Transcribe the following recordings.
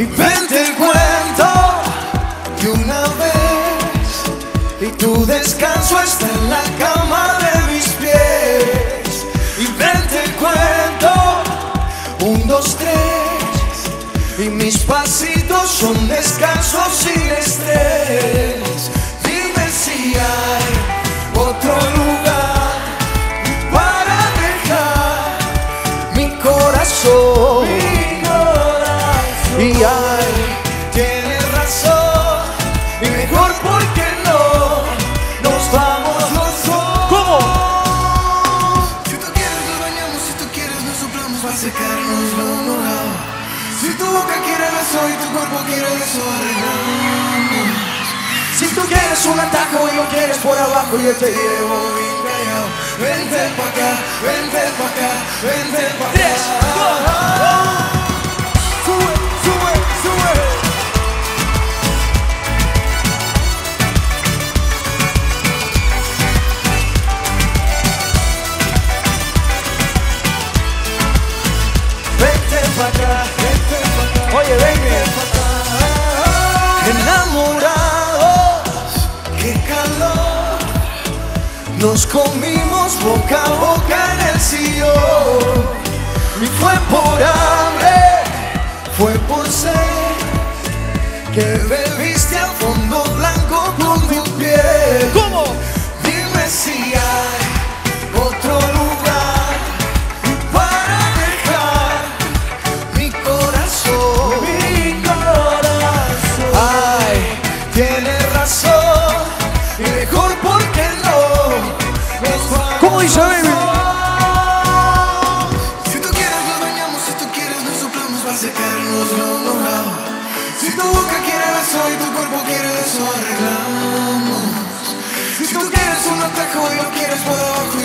Y vente el cuento que una vez y tu descanso está en la cama de mis pies. Y vente el cuento, un, dos, tres. Y mis pasitos son descansos sin estrés. Dime si hay para secarnos lo mojado. Si tu boca quiere beso y tu cuerpo quiere beso, arreglamos. Si tú quieres un atajo y lo quieres por abajo, yo te llevo bien callado. Vente pa' acá, vente pa' acá, vente pa' acá. Tres, Sube, Oye, baby. Enamorados, qué calor. Nos comimos boca a boca en el sillón. Y fue por hambre, fue por sed. Que vamos ¿Cómo dice, baby? Si tú quieres nos bañamos, si tú quieres nos soplamos para secarnos lo mojado. Si tu boca quiere beso y tu cuerpo quiere eso arreglamos. Si tú quieres un atajo y lo quieres por abajo,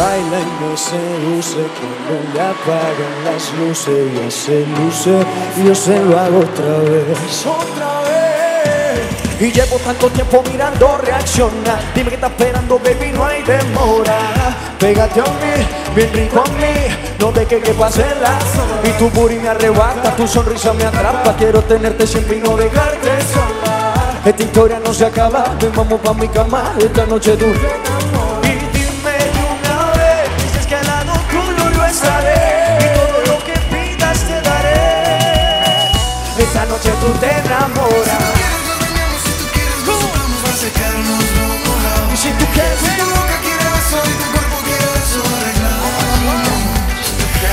baila y me seduce, cuando le apagan las luces y hace luce, yo se lo hago otra vez. Otra vez. Y llevo tanto tiempo mirando reaccionar. Dime que está esperando, baby, no hay demora. Pégate a mí, bien rico a mí. No dejes que pase la Y tu booty me arrebata, tu sonrisa me atrapa. Quiero tenerte siempre y no dejarte sola. Esta historia no se acaba, ven vamos pa' mi cama. Esta noche tú tú te enamoras. si tú quieres nos soplamos para secarnos lo mojado. Y si tú quieres, Si tu boca quiere beso y tu cuerpo quiere beso.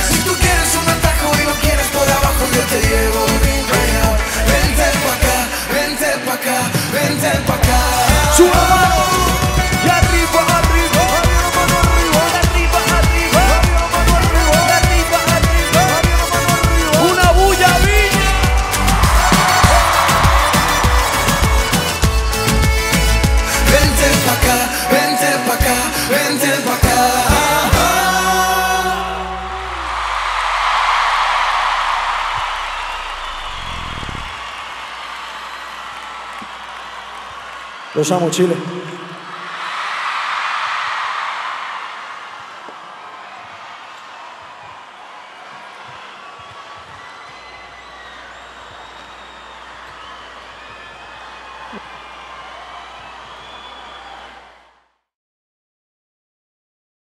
Si tú quieres un atajo y lo quieres por abajo, yo te llevo. Vente pa' acá, vente pa' acá, vente pa' acá. Los amo, Chile.